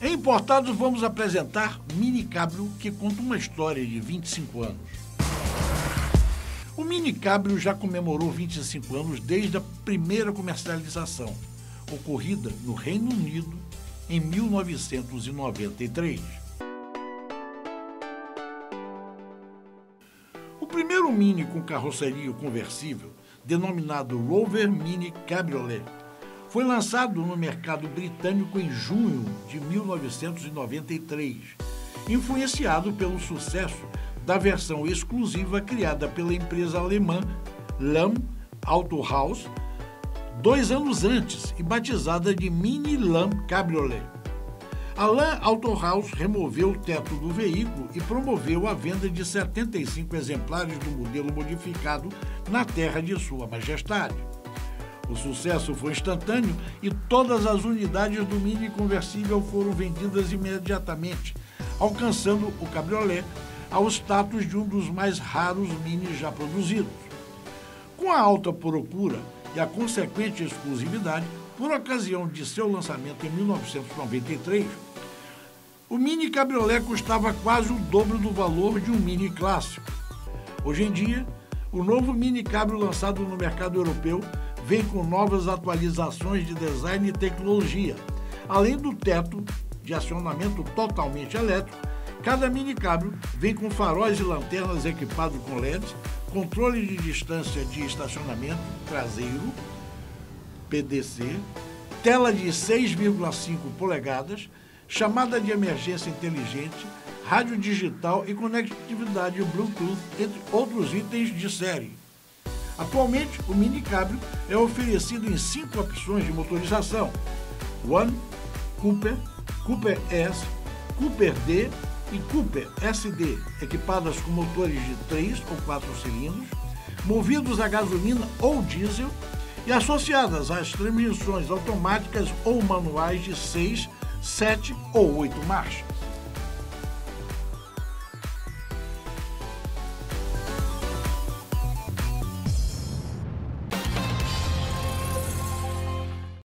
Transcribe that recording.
Em Importados, vamos apresentar Mini Cabrio, que conta uma história de 25 anos. O Mini Cabrio já comemorou 25 anos desde a primeira comercialização, ocorrida no Reino Unido em 1993. O primeiro Mini com carroceria conversível, denominado Rover Mini Cabriolet, foi lançado no mercado britânico em junho de 1993, influenciado pelo sucesso da versão exclusiva criada pela empresa alemã Lam Auto House dois anos antes e batizada de Mini Lam Cabriolet. A Lam Auto House removeu o teto do veículo e promoveu a venda de 75 exemplares do modelo modificado na terra de Sua Majestade. O sucesso foi instantâneo e todas as unidades do Mini conversível foram vendidas imediatamente, alcançando o cabriolé ao status de um dos mais raros Mini já produzidos. Com a alta procura e a consequente exclusividade, por ocasião de seu lançamento em 1993, o Mini Cabriolé custava quase o dobro do valor de um Mini clássico. Hoje em dia, o novo Mini Cabrio lançado no mercado europeu vem com novas atualizações de design e tecnologia. Além do teto de acionamento totalmente elétrico, cada mini cabrio vem com faróis e lanternas equipados com LEDs, controle de distância de estacionamento traseiro, PDC, tela de 6,5 polegadas, chamada de emergência inteligente, rádio digital e conectividade Bluetooth, entre outros itens de série. Atualmente, o Mini Cabrio é oferecido em cinco opções de motorização: One, Cooper, Cooper S, Cooper D e Cooper SD, equipadas com motores de 3 ou 4 cilindros, movidos a gasolina ou diesel e associadas às transmissões automáticas ou manuais de 6, 7 ou 8 marchas.